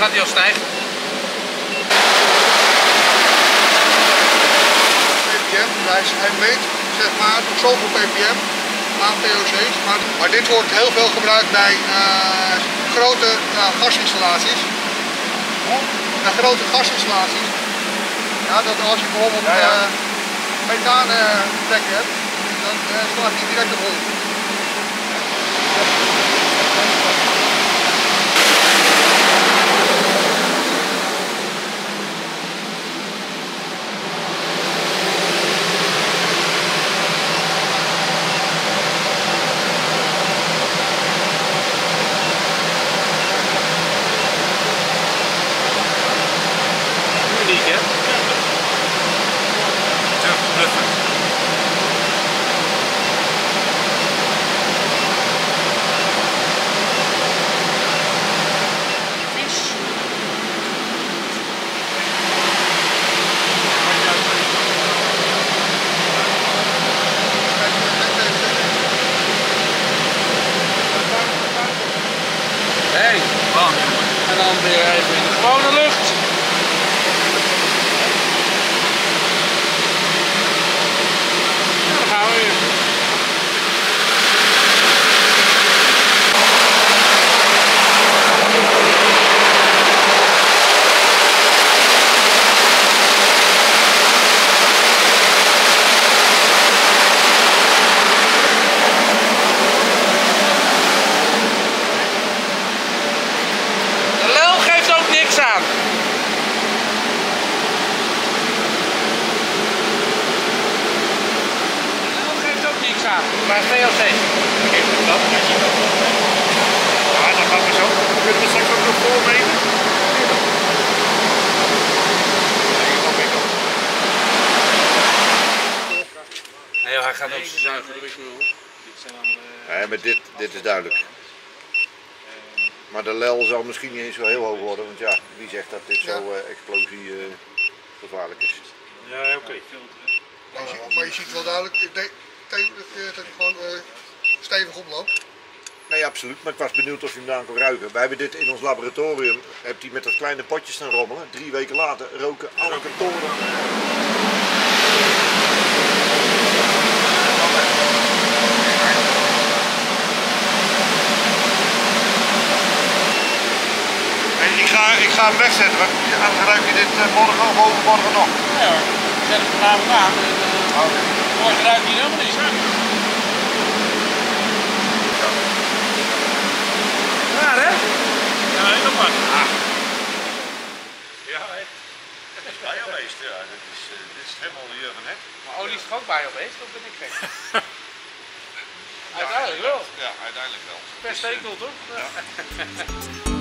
gaat hij al stijgen. PPM, hij, hij meet zeg maar op zoveel ppm aan POC's. Maar, maar, dit wordt heel veel gebruikt bij uh, grote uh, gasinstallaties. Bij grote gasinstallaties. Ja, dat als je bijvoorbeeld ja, ja. Eh, uh, methaan hebt, dan eh, slaat hij direct op 100. En dan weer even in de gewone lucht. Ja, dan gaan we weer. De lel geeft ook niks aan. De geeft ook niks aan. Maar dat, weet je dat. Ja, dat gaat maar zo. Kunnen we straks ook nog voormeten? Nee, hij gaat ook zijn zuigen, dan... Nee, maar dit, dit is duidelijk. Maar de lel zal misschien niet eens zo heel hoog worden, want ja, wie zegt dat dit zo eh, explosie eh, gevaarlijk is? Ja, oké. Maar je, ziet- maar je ziet wel duidelijk ik denk- tegen dat, eh, dat hij gewoon eh, stevig oploopt. Nee, absoluut. Maar ik was benieuwd of je hem daar kon ruiken. Wij hebben dit in ons laboratorium, hebt hij met dat kleine potje staan rommelen. Drie weken later roken alle kantoren. Ik, ga, ik hem wegzetten. want Dan ruik je dit eh, morgen of overmorgen nog. Ja hoor, zet hem vanavond aan. En, uh, morgen ruikt hij helemaal niets. Raar hè? Ja, helemaal. Ah. Ja, hè. Het is ja. Dit is, uh, dit is helemaal hier van het. Maar olie is toch ook biobeest, of ben ik gek? Uiteindelijk wel. Ja, uiteindelijk wel. Per stekel toch?